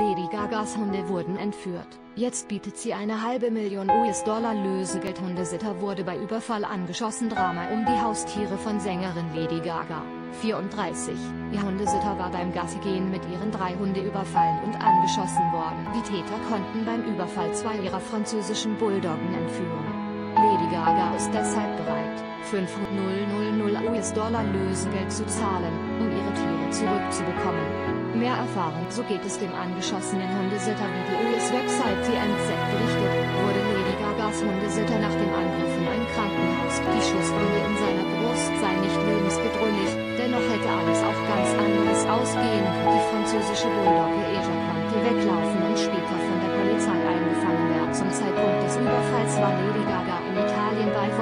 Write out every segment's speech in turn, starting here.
Lady Gagas Hunde wurden entführt. Jetzt bietet sie eine halbe Million US-Dollar Lösegeld. Hundesitter wurde bei Überfall angeschossen. Drama um die Haustiere von Sängerin Lady Gaga. 34. Ihr Hundesitter war beim Gassigehen mit ihren drei Hunde überfallen und angeschossen worden. Die Täter konnten beim Überfall zwei ihrer französischen Bulldoggen entführen. Lady Gaga ist deshalb bereit, 500 US-Dollar Lösegeld zu zahlen, um ihre Tiere zurückzubekommen. Mehr erfahren, so geht es dem angeschossenen Hundesitter wie die US-Website TMZ berichtet, wurde Lady Gagas Hundesitter nach dem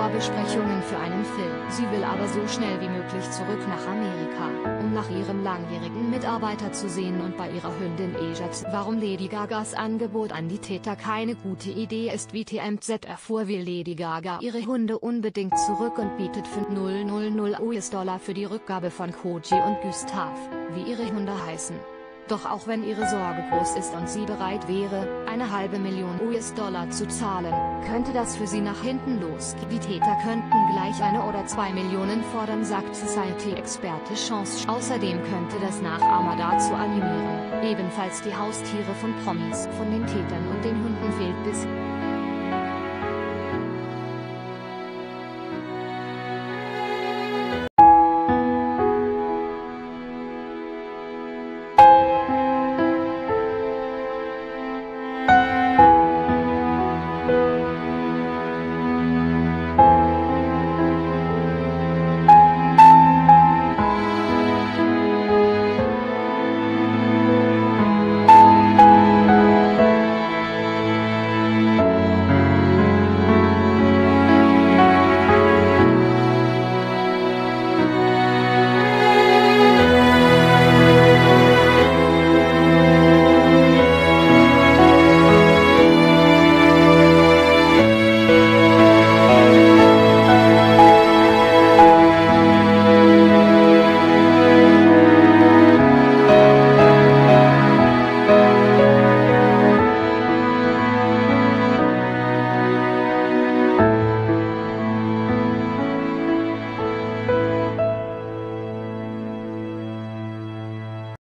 Vorbesprechungen für einen Film. Sie will aber so schnell wie möglich zurück nach Amerika, um nach ihrem langjährigen Mitarbeiter zu sehen und bei ihrer Hündin Asia zu. Warum Lady Gagas Angebot an die Täter keine gute Idee ist wie TMZ erfuhr will Lady Gaga ihre Hunde unbedingt zurück und bietet 500 US-Dollar für die Rückgabe von Koji und Gustav, wie ihre Hunde heißen. Doch auch wenn ihre Sorge groß ist und sie bereit wäre, eine halbe Million US-Dollar zu zahlen, könnte das für sie nach hinten losgehen. Die Täter könnten gleich eine oder zwei Millionen fordern, sagt Society-Experte Chance. Außerdem könnte das Nachahmer dazu animieren, ebenfalls die Haustiere von Promis. Von den Tätern und den Hunden fehlt bis